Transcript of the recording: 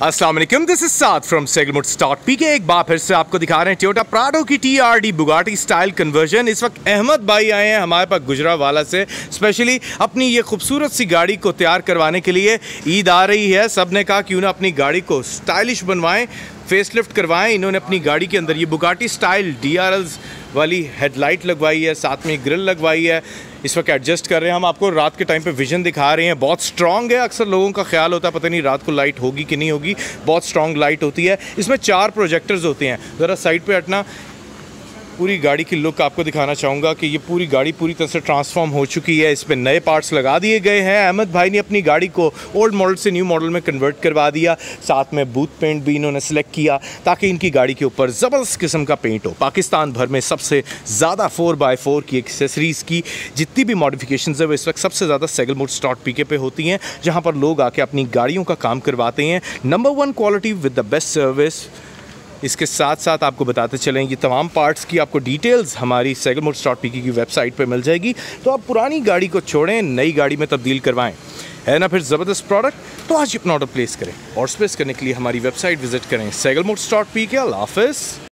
السلام علیکم دس از سات فرام سیگلموٹ سٹاک پی کے ایک بار پھر سے آپ کو دکھا رہے ہیں ٹیوٹا پراڈو کی T R D Bugatti style conversion اس وقت احمد بھائی آئے ہیں ہمارے پاس گجرا والا سے اسپیشلی اپنی یہ خوبصورت سی گاڑی کو تیار کروانے کے لیے عید آ رہی ہے۔ سب نے کہا کیوں نہ اپنی گاڑی کو سٹائلش بنوائیں۔ فیس لفٹ کروائیں، انہوں نے اپنی گاڑی کے اندر یہ Bugatti style D R Ls والی ہیڈ لائٹ لگوائی ہے، ساتھ میں گرل لگوائی ہے۔ اس وقت ایڈجسٹ کر رہے ہیں۔ ہم آپ کو رات کے ٹائم پہ ویژن دکھا رہے ہیں۔ بہت سٹرونگ ہے، اکثر لوگوں کا خیال ہوتا ہے، پتہ نہیں رات کو لائٹ ہوگی کہ نہیں ہوگی۔ بہت سٹرونگ لائٹ ہوتی ہے۔ اس میں چار پروجیکٹرز ہوتے ہیں۔ ذرا سائٹ پہ ہٹنا۔ پوری گاڑی کی لک آپ کو دکھانا چاہوں گا کہ یہ پوری گاڑی پوری طرح سے ٹرانسفارم ہو چکی ہے۔ اس پہ نئے پارٹس لگا دیے گئے ہیں۔ احمد بھائی نے اپنی گاڑی کو اولڈ ماڈل سے نیو ماڈل میں کنورٹ کروا دیا۔ ساتھ میں بوتھ پینٹ بھی انہوں نے سلیکٹ کیا تاکہ ان کی گاڑی کے اوپر زبردست قسم کا پینٹ ہو۔ پاکستان بھر میں سب سے زیادہ فور بائی فور کی ایکسیسریز کی جتنی بھی ماڈیفکیشنز ہیں، وہ اس وقت سب سے زیادہ سیگل موڈ اسٹاٹ پی کے پہ ہوتی ہیں، جہاں پر لوگ آ کے اپنی گاڑیوں کا کام کرواتے ہیں۔ Number one quality with the best service اس کے ساتھ ساتھ آپ کو بتاتے چلیں یہ تمام پارٹس کی آپ کو ڈیٹیلز ہماری سیگل موٹس ڈاٹ پی کی ویب سائٹ پہ مل جائے گی۔ تو آپ پرانی گاڑی کو چھوڑیں، نئی گاڑی میں تبدیل کروائیں۔ ہے نا پھر زبردست پروڈکٹ تو آج اپنا آرڈر پلیس کریں اور سپیس کرنے کے لیے ہماری ویب سائٹ وزٹ کریں۔ سیگل موٹس ڈاٹ پی کے اللہ حافظ۔